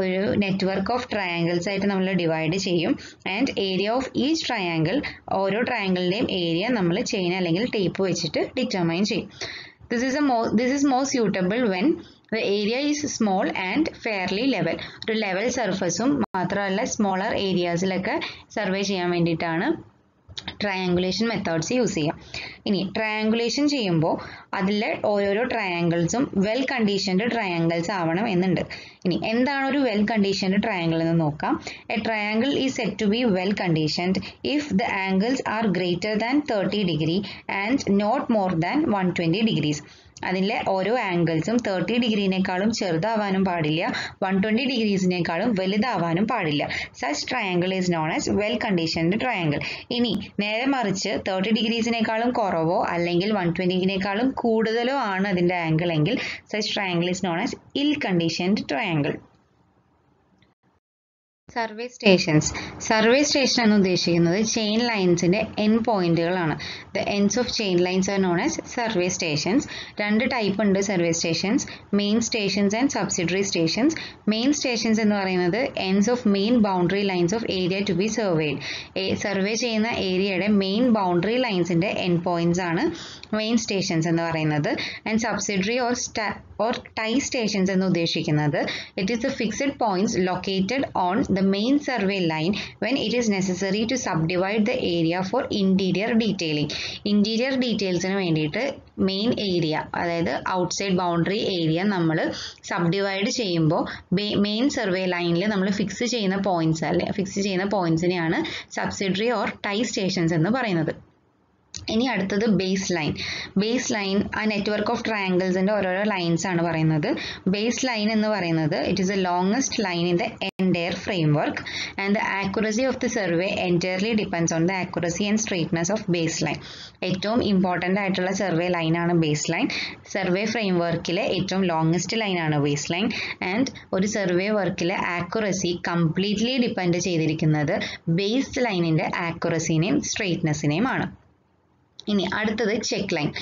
ഒരു നെറ്റ്വർക്ക് ഓഫ് ട്രയാങ്കിൾസ് ആയിട്ട് നമ്മൾ ഡിവൈഡ് ചെയ്യും and area of each triangle ഓരോ ട്രയാങ്കിളിന്റെയും ഏരിയ നമ്മൾ ചെയിൻ അല്ലെങ്കിൽ ടേപ്പ് വെച്ചിട്ട് ഡിറ്റർമൈൻ ചെയ്യും this is a mo this is more suitable when the area is small and fairly level ഒരു ലെവൽ സർഫസും മാത്രമല്ല സ്മോളർ ഏരിയാസിലൊക്കെ സർവേ ചെയ്യാൻ വേണ്ടിയിട്ടാണ് ട്രയാങ്കുലേഷൻ മെത്തേഡ്സ് യൂസ് ചെയ്യാം. ഇനി ട്രയാങ്കുലേഷൻ ചെയ്യുമ്പോൾ അതിലെ ഓരോരോ ട്രയാങ്കിൾസും വെൽ കണ്ടീഷൻഡ് ട്രയാങ്കിൾസ് ആവണം എന്നുണ്ട്. ഇനി എന്താണ് ഒരു വെൽ കണ്ടീഷൻഡ് ട്രയാങ്കിൾ എന്ന് നോക്കാം. A triangle is set to be well conditioned if the angles are greater than thirty degree and not more than one twenty degrees അതിലെ ഓരോ ആംഗിൾസും തേർട്ടി ഡിഗ്രീനേക്കാളും ചെറുതാവാനും പാടില്ല. വൺ ട്വന്റി ഡിഗ്രീസിനേക്കാളും വലുതാവാനും പാടില്ല. Such triangle is known as well conditioned triangle ഇനി നേരെ മറിച്ച് തേർട്ടി ഡിഗ്രീസിനേക്കാളും കുറവോ അല്ലെങ്കിൽ വൺ ട്വന്റിനേക്കാളും കൂടുതലോ ആണ് അതിന്റെ ആംഗിൾ എങ്കിൽ such triangle is known as ill conditioned triangle survey stations survey station എന്ന് ഉദ്ദേശിക്കുന്നത് ചെയിൻ ലൈൻസിന്റെ എൻ പോയിന്റുകളാണ് the ends of chain lines are known as survey stations രണ്ട് ടൈപ്പ് ഉണ്ട് survey stations main stations and subsidiary stations main stations എന്ന് പറയുന്നത് ends of main boundary lines of area to be surveyed survey ചെയ്യുന്ന ഏരിയയുടെ മെയിൻ ബൗണ്ടറി ലൈൻസിന്റെ എൻ പോയിന്റ്സ് ആണ് മെയിൻ സ്റ്റേഷൻസ് എന്ന് പറയുന്നത്. And subsidiary or or tie stations എന്ന് ഉദ്ദേശിക്കുന്നത്. It is the fixed points located on the main survey line when it is necessary to subdivide the area for interior detailing interior ഡീറ്റെയിൽസിന് വേണ്ടിയിട്ട് മെയിൻ ഏരിയ അതായത് ഔട്ട്സൈഡ് ബൗണ്ടറി ഏരിയ നമ്മൾ സബ് ഡിവൈഡ് ചെയ്യുമ്പോൾ മെയിൻ സർവേ ലൈനിൽ നമ്മൾ ഫിക്സ് ചെയ്യുന്ന പോയിന്റ്സ് അല്ലെ ഫിക്സ് ചെയ്യുന്ന പോയിന്റ്സിനെയാണ് സബ്സിഡറി ഓർ ടൈ സ്റ്റേഷൻസ് എന്ന് പറയുന്നത്. ഇനി അടുത്തത് ബേസ് ലൈൻ ബേസ് ലൈൻ ആ നെറ്റ്വർക്ക് ഓഫ് ട്രയാങ്കിൾസിന്റെ ഓരോരോ ലൈൻസ് ആണ് പറയുന്നത്. ബേസ് ലൈൻ എന്ന് പറയുന്നത് it is a longest line in the entire framework and the accuracy of the survey entirely depends on the accuracy and straightness of base line ഏറ്റവും ഇമ്പോർട്ടന്റ് ആയിട്ടുള്ള സർവേ ലൈനാണ് ബേസ് ലൈൻ സർവേ ഫ്രെയിം വർക്കിലെ ഏറ്റവും ലോങ്സ്റ്റ് ലൈനാണ് ബേസ് ലൈൻ ആൻഡ് ഒരു സർവേ വർക്കിലെ ആക്യുറസി കംപ്ലീറ്റ്ലി ഡിപ്പെൻഡ് ചെയ്തിരിക്കുന്നത് ബേസ് ലൈനിന്റെ ആക്യുറസിനെയും സ്ട്രെയിറ്റ്നെസ്സിനെയും ആണ്. ഇനി അടുത്തത് check line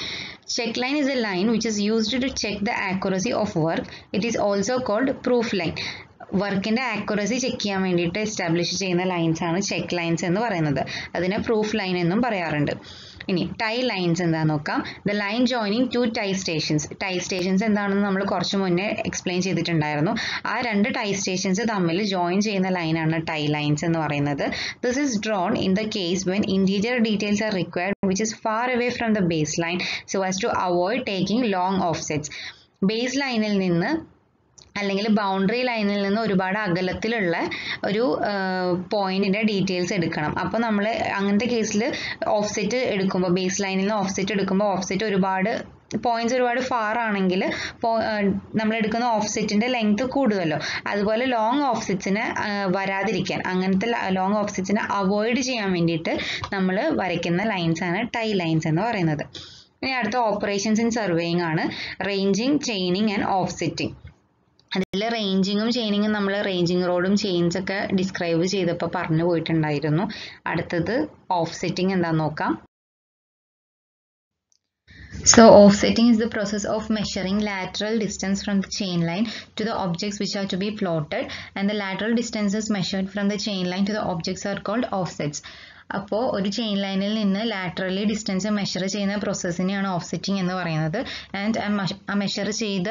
check line is a line which is used to check the accuracy of work it is also called proof line വർക്കിന്റെ ആക്യുറസി ചെക്ക് ചെയ്യാൻ വേണ്ടിയിട്ട് എസ്റ്റാബ്ലിഷ് ചെയ്യുന്ന ലൈൻസ് ആണ് ചെക്ക് ലൈൻസ് എന്ന് പറയുന്നത്. അതിനെ പ്രൂഫ് ലൈൻ എന്നും പറയാറുണ്ട്. ഇനി ടൈ ലൈൻസ് എന്താ നോക്കാം. The line joining two tie stations tie stations എന്താണെന്ന് നമ്മൾ കുറച്ച് മുന്നേ എക്സ്പ്ലെയിൻ ചെയ്തിട്ടുണ്ടായിരുന്നു. ആ രണ്ട് ടൈ സ്റ്റേഷൻസ് തമ്മിൽ ജോയിൻ ചെയ്യുന്ന ലൈനാണ് ടൈ ലൈൻസ് എന്ന് പറയുന്നത്. This is drawn in the case when interior details are required which is far away from the base line so as to avoid taking long offsets base ലൈനിൽ നിന്ന് അല്ലെങ്കിൽ ബൗണ്ടറി ലൈനിൽ നിന്ന് ഒരുപാട് അകലത്തിലുള്ള ഒരു പോയിന്റിന്റെ ഡീറ്റെയിൽസ് എടുക്കണം. അപ്പോൾ നമ്മൾ അങ്ങനത്തെ കേസിൽ ഓഫ്സെറ്റ് എടുക്കുമ്പോൾ ബേസ് ലൈനിൽ നിന്ന് ഓഫ്സെറ്റ് എടുക്കുമ്പോൾ ഓഫ്സെറ്റ് ഒരുപാട് പോയിന്റ്സ് ഒരുപാട് ഫാർ ആണെങ്കിൽ നമ്മൾ എടുക്കുന്ന ഓഫ്സെറ്റിന്റെ ലെങ്ത് കൂടുമല്ലോ അതുപോലെ ലോങ് ഓഫ്സെറ്റ്സിന് വരാതിരിക്കാൻ അങ്ങനത്തെ ലോങ് ഓഫ്സെറ്റ്സിനെ അവോയ്ഡ് ചെയ്യാൻ വേണ്ടിയിട്ട് നമ്മൾ വരയ്ക്കുന്ന ലൈൻസ് ആണ് ടൈ ലൈൻസ് എന്ന് പറയുന്നത്. ഇനി അടുത്ത ഓപ്പറേഷൻസ് ഇൻ സർവേയിങ് ആണ്. റേഞ്ചിങ് ചെയിനിങ് ആൻഡ് ഓഫ്സെറ്റിംഗ് അതിൽ റേഞ്ചിങ്ങും ചെയിനിങ്ങും നമ്മൾ റേഞ്ചിങ് റോഡും ചെയിൻസ് ഒക്കെ ഡിസ്ക്രൈബ് ചെയ്തപ്പോൾ പറഞ്ഞു പോയിട്ടുണ്ടായിരുന്നു അടുത്തത് ഓഫ് സെറ്റിംഗ് എന്താന്ന് നോക്കാം So offsetting is the process of measuring lateral distance from the chain line to the objects which are to be plotted and the lateral distances measured from the chain line to the objects are called offsets. അപ്പോൾ ഒരു ചെയിൻ ലൈനിൽ നിന്ന് ലാറ്ററലി ഡിസ്റ്റൻസ് മെഷർ ചെയ്യുന്ന പ്രോസസ്സിനെയാണ് ഓഫ്സെറ്റിംഗ് എന്ന് പറയുന്നത്. ആൻഡ് ആ മെഷർ ചെയ്ത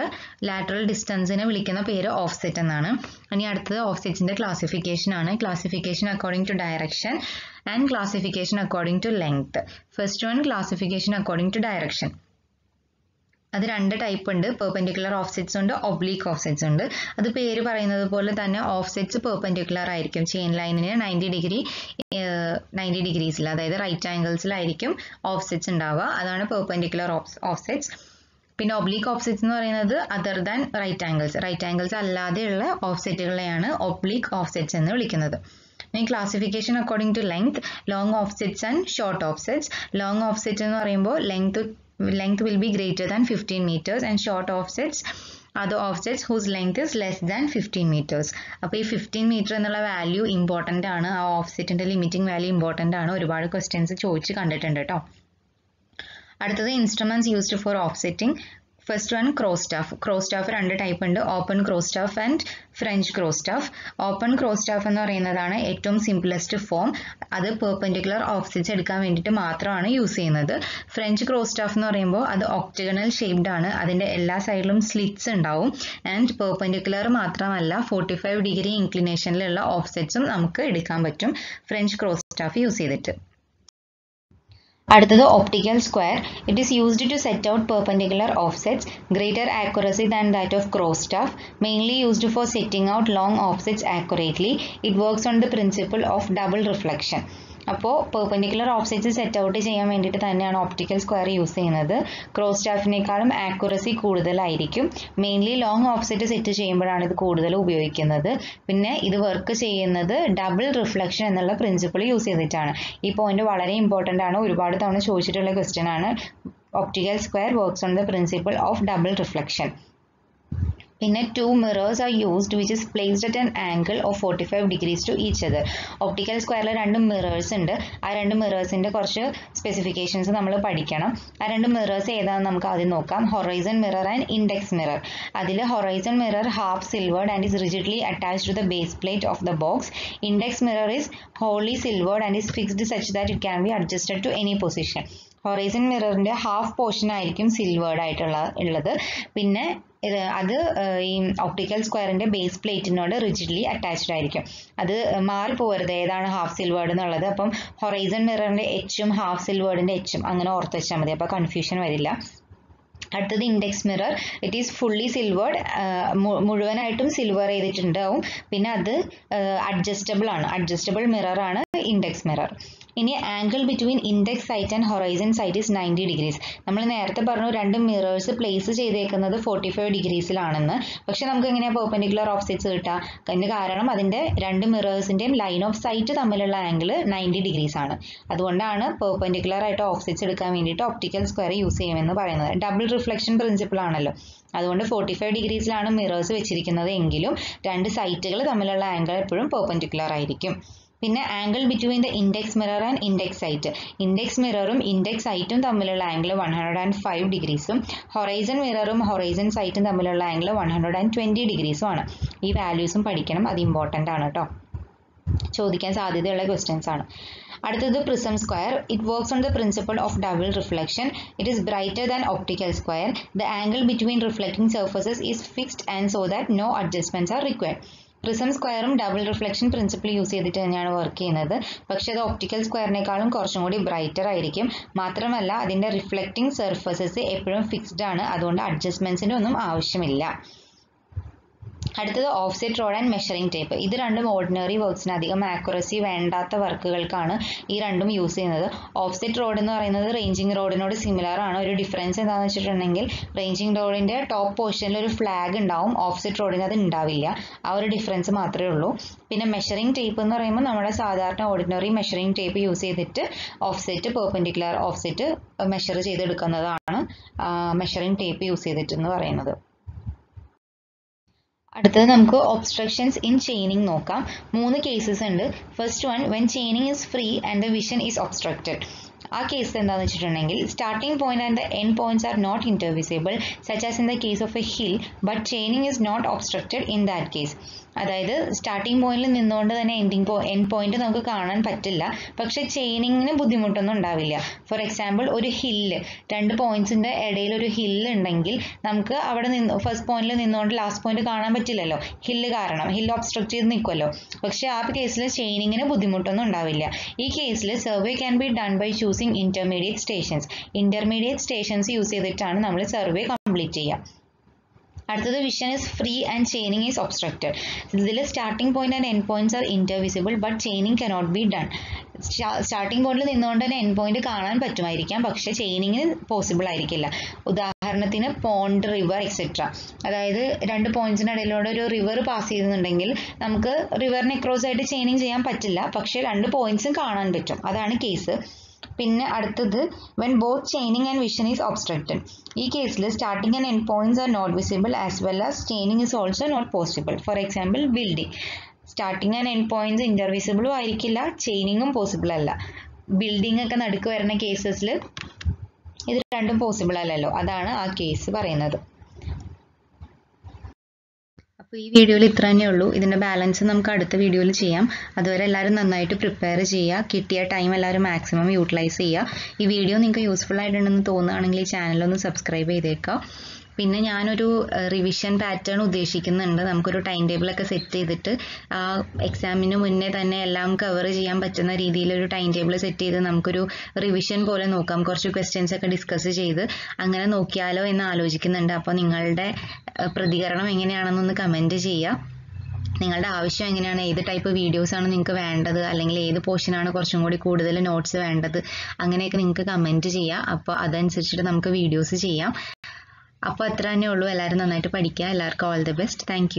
ലാറ്ററൽ ഡിസ്റ്റൻസിനെ വിളിക്കുന്ന പേര് ഓഫ്സെറ്റ് എന്നാണ്. ഇനി അടുത്തത് ഓഫ്സെറ്റിന്റെ ക്ലാസിഫിക്കേഷൻ ആണ്. Classification according to direction and classification according to length first one classification according to direction അത് രണ്ട് ടൈപ്പ് ഉണ്ട്. പെർപെൻഡിക്കുലർ ഓഫ്സെറ്റ്സ് ഉണ്ട് ഒബ്ലീക്ക് ഓഫ്സെറ്റ്സ് ഉണ്ട്. അത് പേര് പറയുന്നത് പോലെ തന്നെ ഓഫ്സെറ്റ്സ് പെർപെൻഡിക്കുലർ ആയിരിക്കും. ചെയിൻ ലൈനിന് നയന്റി ഡിഗ്രി നയന്റി ഡിഗ്രീസിൽ അതായത് റൈറ്റ് ആംഗിൾസിലായിരിക്കും ഓഫ്സെറ്റ്സ് ഉണ്ടാവുക. അതാണ് പെർപെൻഡിക്കുലർ ഓഫ്സെറ്റ്സ് പിന്നെ ഒബ്ലീക്ക് ഓഫ്സെറ്റ്സ് എന്ന് പറയുന്നത് other than right angles right angles അല്ലാതെയുള്ള ഓഫ്സെറ്റുകളെയാണ് ഒബ്ലീക്ക് ഓഫ്സെറ്റ്സ് എന്ന് വിളിക്കുന്നത്. ഇനി classification according to length long offsets and short offsets long offset എന്ന് പറയുമ്പോൾ length length will be greater than 15 meters and short offsets the offsets whose length is less than 15 meters. അപ്പോൾ ഈ ഫിഫ്റ്റീൻ മീറ്റർ എന്നുള്ള വാല്യൂ ഇമ്പോർട്ടന്റ് ആണ്. ആ ഓഫ്സെറ്റിന്റെ ലിമിറ്റിംഗ് വാല്യൂ ഇമ്പോർട്ടന്റ് ആണ്. ഒരുപാട് ക്വസ്റ്റ്യൻസ് ചോദിച്ച് കണ്ടിട്ടുണ്ട് കേട്ടോ അടുത്തത് instruments used for offsetting first one cross staff cross staff രണ്ട് ടൈപ്പ് ഉണ്ട്. Open cross staff and French cross staff open cross staff എന്ന് പറയുന്നതാണ് ഏറ്റവും സിംപ്ലസ്റ്റ് ഫോം അത് പെർപെൻഡിക്കുലർ ഓഫ്സെറ്റ്സ് എടുക്കാൻ വേണ്ടിയിട്ട് മാത്രമാണ് യൂസ് ചെയ്യുന്നത്. ഫ്രഞ്ച് ക്രോസ് സ്റ്റാഫ് എന്ന് പറയുമ്പോൾ അത് ഒക്ടഗണൽ ഷേപ്ഡ് ആണ്. അതിന്റെ എല്ലാ സൈഡിലും സ്ലിറ്റ്സ് ഉണ്ടാവും. ആൻഡ് പെർപെൻഡിക്കുലർ മാത്രമല്ല ഫോർട്ടി ഫൈവ് ഡിഗ്രി ഇൻക്ലിനേഷനിലുള്ള ഓഫ്സെറ്റ്സും നമുക്ക് എടുക്കാൻ പറ്റും. ഫ്രഞ്ച് ക്രോസ് സ്റ്റാഫ് യൂസ് ചെയ്തിട്ട്. അടുത്തത് optical square it is used to set out perpendicular offsets greater accuracy than that of cross staff mainly used for setting out long offsets accurately it works on the principle of double reflection അപ്പോൾ പെർപെൻഡിക്കുലർ ഓഫ്സെറ്റ്സ് സെറ്റ് ഔട്ട് ചെയ്യാൻ വേണ്ടിയിട്ട് തന്നെയാണ് ഓപ്റ്റിക്കൽ സ്ക്വയർ യൂസ് ചെയ്യുന്നത്. ക്രോസ് സ്റ്റാഫിനേക്കാളും ആക്യുറസി കൂടുതലായിരിക്കും. മെയിൻലി ലോങ് ഓഫ്സെറ്റ് സെറ്റ് ചെയ്യുമ്പോഴാണ് ഇത് കൂടുതൽ ഉപയോഗിക്കുന്നത്. പിന്നെ ഇത് വർക്ക് ചെയ്യുന്നത് ഡബിൾ റിഫ്ലക്ഷൻ എന്നുള്ള പ്രിൻസിപ്പിൾ യൂസ് ചെയ്തിട്ടാണ്. ഈ പോയിന്റ് വളരെ ഇമ്പോർട്ടന്റ് ആണ്. ഒരുപാട് തവണ ചോദിച്ചിട്ടുള്ള ക്വസ്റ്റ്യൻ ആണ്. Optical square works on the principle of double reflection പിന്നെ two mirrors are used which is placed at an angle of forty five degrees to each other optical സ്ക്വയറിൽ രണ്ട് മിറേഴ്സ് ഉണ്ട്. ആ രണ്ട് മിറേഴ്സിന്റെ കുറച്ച് സ്പെസിഫിക്കേഷൻസ് നമ്മൾ പഠിക്കണം. ആ രണ്ട് മിറേഴ്സ് ഏതാണെന്ന് നമുക്ക് ആദ്യം നോക്കാം. Horizon mirror and index mirror അതിൽ horizon mirror half silvered and is rigidly attached to the base plate of the box index mirror is wholly silvered and is fixed such that it can be adjusted to any position horizon മിററിന്റെ half portion ആയിരിക്കും സിൽവേർഡ് ആയിട്ടുള്ള ഉള്ളത്. പിന്നെ അത് ഈ ഒപ്റ്റിക്കൽ സ്ക്വയറിന്റെ ബേസ് പ്ലേറ്റിനോട് റിജിഡ്ലി അറ്റാച്ച്ഡ് ആയിരിക്കും. അത് മാറിപ്പോകരുത് ഏതാണ് ഹാഫ് സിൽവേർഡ് എന്നുള്ളത്. അപ്പം ഹൊറൈസൺ മിററിന്റെ എച്ചും ഹാഫ് സിൽവേർഡിന്റെ എച്ചും അങ്ങനെ ഓർത്ത് വെച്ചാൽ മതി. അപ്പോൾ കൺഫ്യൂഷൻ വരില്ല. അടുത്തത് index mirror it is fully silvered മുഴുവനായിട്ടും സിൽവർ ചെയ്തിട്ടുണ്ടാവും. പിന്നെ അത് അഡ്ജസ്റ്റബിൾ ആണ്. അഡ്ജസ്റ്റബിൾ മിറർ ആണ്. ഇൻഡെക്സ് മിറർ ഇനി angle between index sight and horizon sight is ninety degrees നമ്മൾ നേരത്തെ പറഞ്ഞു രണ്ട് മിറേഴ്സ് പ്ലേസ് ചെയ്തേക്കുന്നത് ഫോർട്ടി ഫൈവ് ഡിഗ്രീസിലാണെന്ന് പക്ഷെ നമുക്ക് എങ്ങനെയാണ് പെർപെൻഡിക്കുലർ ഓഫ്സെറ്റ്സ് കിട്ടുക? അതിന് കാരണം അതിന്റെ രണ്ട് മിറേഴ്സിന്റെയും ലൈൻ ഓഫ് സൈറ്റ് തമ്മിലുള്ള ആംഗിൾ നയന്റി ഡിഗ്രീസ് ആണ്. അതുകൊണ്ടാണ് പെർപെൻഡിക്കുലർ ആയിട്ട് ഓഫ്സെറ്റ്സ് എടുക്കാൻ വേണ്ടിയിട്ട് ഒപ്റ്റിക്കൽ സ്ക്വയർ യൂസ് ചെയ്യുമെന്ന് പറയുന്നത്. ഡബിൾ റിഫ്ലക്ഷൻ പ്രിൻസിപ്പിൾ ആണല്ലോ. അതുകൊണ്ട് ഫോർട്ടി ഫൈവ് ഡിഗ്രീസിലാണ് മിറേഴ്സ് വെച്ചിരിക്കുന്നത് എങ്കിലും രണ്ട് സൈറ്റുകൾ തമ്മിലുള്ള ആംഗിൾ എപ്പോഴും പെർപെൻഡിക്കുലർ ആയിരിക്കും. പിന്നെ angle between the index mirror and index sight index മിററും index സൈറ്റും തമ്മിലുള്ള angle one hundred and five ഡിഗ്രീസും horizon മിററും ഹൊറൈസൺ സൈറ്റും തമ്മിലുള്ള angle one hundred and twenty ഡിഗ്രീസും ആണ്. ഈ വാല്യൂസും പഠിക്കണം. അത് ഇമ്പോർട്ടന്റ് ആണ് കേട്ടോ ചോദിക്കാൻ സാധ്യതയുള്ള ക്വസ്റ്റ്യൻസ് ആണ്. അടുത്തത് prism square it works on the principle of double reflection it is brighter than optical square the angle between reflecting surfaces is fixed and so that no adjustments are required prism സ്ക്വയറും ഡബിൾ റിഫ്ലക്ഷൻ പ്രിൻസിപ്പിൾ യൂസ് ചെയ്തിട്ട് തന്നെയാണ് വർക്ക് ചെയ്യുന്നത്. പക്ഷേ അത് ഓപ്റ്റിക്കൽ സ്ക്വയറിനേക്കാളും കുറച്ചും കൂടി ബ്രൈറ്റർ ആയിരിക്കും. മാത്രമല്ല അതിന്റെ റിഫ്ലക്റ്റിംഗ് സർഫസസ് എപ്പോഴും ഫിക്സ്ഡ് ആണ്. അതുകൊണ്ട് അഡ്ജസ്റ്റ്മെന്റ്സിന്റെ ഒന്നും ആവശ്യമില്ല. അടുത്തത് offset rod and measuring tape ഇത് രണ്ടും ഓർഡിനറി വർക്ക്സിന് അധികം ആക്യുറസി വേണ്ടാത്ത വർക്കുകൾക്കാണ് ഈ രണ്ടും യൂസ് ചെയ്യുന്നത്. ഓഫ്സെറ്റ് റോഡ് എന്ന് പറയുന്നത് റേഞ്ചിങ് റോഡിനോട് സിമിലർ ആണ്. ഒരു ഡിഫറൻസ് എന്താണെന്ന് വെച്ചിട്ടുണ്ടെങ്കിൽ റേഞ്ചിങ് റോഡിന്റെ ടോപ്പ് പോർഷനിൽ ഒരു ഫ്ലാഗ് ഉണ്ടാവും. ഓഫ്സെറ്റ് റോഡിന് അത് ഉണ്ടാവില്ല. ആ ഒരു ഡിഫറൻസ് മാത്രമേ ഉള്ളൂ. പിന്നെ മെഷറിംഗ് ടേപ്പ് എന്ന് പറയുമ്പോൾ നമ്മുടെ സാധാരണ ഓർഡിനറി മെഷറിംഗ് ടേപ്പ് യൂസ് ചെയ്തിട്ട് ഓഫ്സെറ്റ് പെർപെൻഡിക്കുലർ ഓഫ്സെറ്റ് മെഷർ ചെയ്തെടുക്കുന്നതാണ് മെഷറിംഗ് ടേപ്പ് യൂസ് ചെയ്തിട്ട് എന്ന് പറയുന്നത്. അടുത്തത് നമുക്ക് ഒബ്സ്ട്രക്ഷൻസ് ഇൻ ചെയിനിങ് നോക്കാം. മൂന്ന് കേസസ് ഉണ്ട്. First one when chaining is free and the vision is obstructed ആ കേസ് എന്താണെന്ന് വെച്ചിട്ടുണ്ടെങ്കിൽ starting point and the end points are not intervisible such as in the case of a hill but chaining is not obstructed in that case അതായത് സ്റ്റാർട്ടിംഗ് പോയിന്റിൽ നിന്നുകൊണ്ട് തന്നെ എൻഡിങ് എൻഡ് പോയിന്റ് നമുക്ക് കാണാൻ പറ്റില്ല. പക്ഷെ ചെയിനിങ്ങിന് ബുദ്ധിമുട്ടൊന്നും ഉണ്ടാവില്ല. ഫോർ എക്സാമ്പിൾ ഒരു ഹില്ല് രണ്ട് പോയിന്റ്സിന്റെ ഇടയിൽ ഒരു ഹില്ല് ഉണ്ടെങ്കിൽ നമുക്ക് അവിടെ നിന്ന് ഫസ്റ്റ് പോയിന്റിൽ നിന്നുകൊണ്ട് ലാസ്റ്റ് പോയിന്റ് കാണാൻ പറ്റില്ലല്ലോ. ഹില്ല് കാരണം ഹില്ല് ഒബ്സ്ട്രക്ട് ചെയ്ത് നിൽക്കുമല്ലോ പക്ഷെ ആ കേസിൽ ചെയിനിങ്ങിന് ബുദ്ധിമുട്ടൊന്നും ഉണ്ടാവില്ല. ഈ കേസിൽ survey can be done by choosing intermediate stations intermediate stations use ചെയ്തിട്ടാണ് നമ്മൾ സർവേ കംപ്ലീറ്റ് ചെയ്യുക. അടുത്തത് vision is free and chaining is obstructed ഇതിൽ starting point and end points are intervisible but chaining cannot be done starting പോയിന്റിൽ നിന്നുകൊണ്ട് തന്നെ എൻഡ് പോയിന്റ് കാണാൻ പറ്റുമായിരിക്കാം പക്ഷേ ചെയിനിങ് പോസിബിൾ ആയിരിക്കില്ല. ഉദാഹരണത്തിന് പോണ്ട് റിവർ എക്സെട്ര അതായത് രണ്ട് പോയിന്റ്സിനിടയിലൂടെ ഒരു റിവർ പാസ് ചെയ്യുന്നുണ്ടെങ്കിൽ നമുക്ക് റിവറിനെ ക്രോസ് ആയിട്ട് ചെയിനിങ് ചെയ്യാൻ പറ്റില്ല പക്ഷേ രണ്ട് പോയിന്റ്സും കാണാൻ പറ്റും. അതാണ് കേസ് പിന്നെ അടുത്തത് when both chaining and vision is obstructed ഈ കേസിൽ starting and end points are not visible as well as chaining is also not possible for example building starting and end points ഇന്റർവിസിബിളും ആയിരിക്കില്ല ചെയിനിങ്ങും പോസിബിൾ അല്ല. ബിൽഡിംഗ് ഒക്കെ നടുക്ക് വരുന്ന കേസസിൽ ഇത് രണ്ടും പോസിബിൾ അല്ലല്ലോ. അതാണ് ആ കേസ് പറയുന്നത്. അപ്പോൾ ഈ വീഡിയോയിൽ ഇത്ര തന്നെ ഉള്ളൂ. ഇതിന്റെ ബാലൻസ് നമുക്ക് അടുത്ത വീഡിയോയിൽ ചെയ്യാം. അതുവരെ എല്ലാവരും നന്നായിട്ട് പ്രിപ്പയർ ചെയ്യുക. കിട്ടിയ ടൈം എല്ലാവരും മാക്സിമം യൂട്ടിലൈസ് ചെയ്യുക. ഈ വീഡിയോ നിങ്ങൾക്ക് യൂസ്ഫുൾ ആയിട്ടുണ്ടെന്ന് തോന്നുകയാണെങ്കിൽ ഈ ചാനലൊന്ന് സബ്സ്ക്രൈബ് ചെയ്തേക്കാം പിന്നെ ഞാനൊരു റിവിഷൻ പാറ്റേൺ ഉദ്ദേശിക്കുന്നുണ്ട്. നമുക്കൊരു ടൈം ടേബിളൊക്കെ സെറ്റ് ചെയ്തിട്ട് എക്സാമിന് മുന്നേ തന്നെ എല്ലാം കവർ ചെയ്യാൻ പറ്റുന്ന രീതിയിലൊരു ടൈം ടേബിൾ സെറ്റ് ചെയ്ത് നമുക്കൊരു റിവിഷൻ പോലെ നോക്കാം. കുറച്ച് ക്വസ്റ്റ്യൻസ് ഒക്കെ ഡിസ്കസ് ചെയ്ത് അങ്ങനെ നോക്കിയാലോ എന്ന് ആലോചിക്കുന്നുണ്ട്. അപ്പോൾ നിങ്ങളുടെ പ്രതികരണം എങ്ങനെയാണെന്നൊന്ന് കമന്റ് ചെയ്യുക നിങ്ങളുടെ ആവശ്യം എങ്ങനെയാണ്? ഏത് ടൈപ്പ് വീഡിയോസ് ആണ് നിങ്ങൾക്ക് വേണ്ടത്? അല്ലെങ്കിൽ ഏത് പോർഷനാണ് കുറച്ചും കൂടി കൂടുതൽ നോട്ട്സ് വേണ്ടത്? അങ്ങനെയൊക്കെ നിങ്ങൾക്ക് കമന്റ് ചെയ്യാം. അപ്പോൾ അതനുസരിച്ചിട്ട് നമുക്ക് വീഡിയോസ് ചെയ്യാം. അപ്പോൾ അത്ര തന്നെ ഉള്ളൂ. എല്ലാവരും നന്നായിട്ട് പഠിക്കുക എല്ലാവർക്കും ഓൾ ദി ബെസ്റ്റ് താങ്ക്